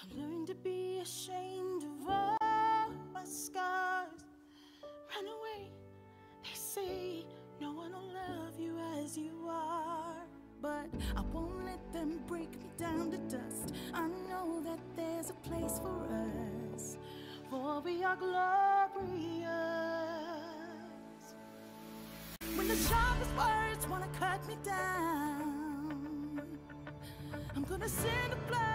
I learned to be ashamed of all my scars. Run away, they say no one will love you as you are. But I won't let them break me down to dust. I know that there's a place for us, for we are glorious. When the sharpest words wanna cut me down, I'm gonna send the blood,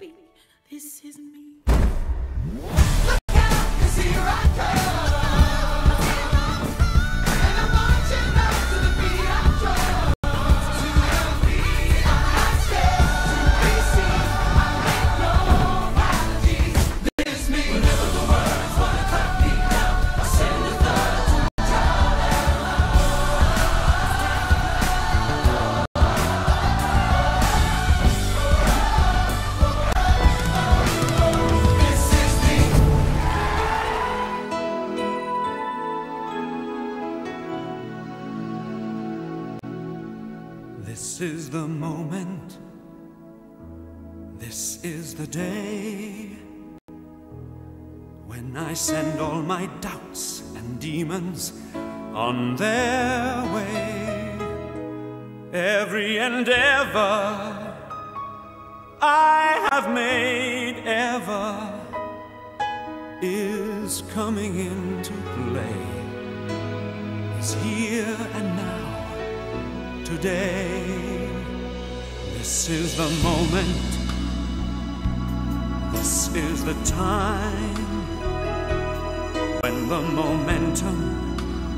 be. This is me. This is the moment. This is the day when I send all my doubts and demons on their way. Every endeavor I have made ever is coming into play. Is here and now today. This is the moment. This is the time when the momentum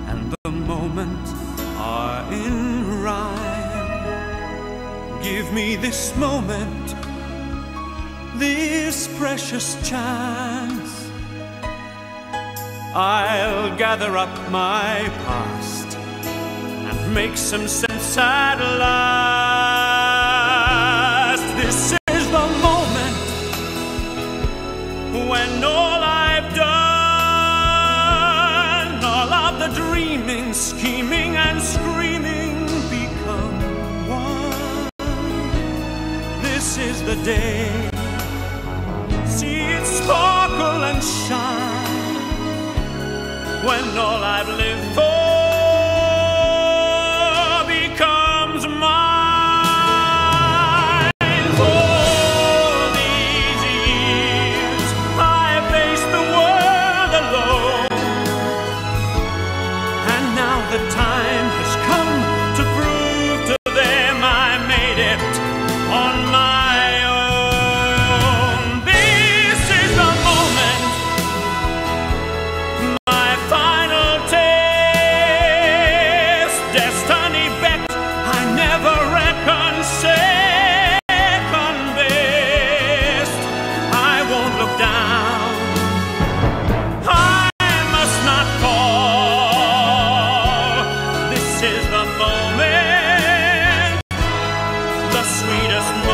and the moment are in rhyme. Give me this moment, this precious chance. I'll gather up my past make some sense at last. This is the moment when all I've done, all of the dreaming, scheming, and screaming become one. This is the day. See it sparkle and shine when all I've lived for sweetest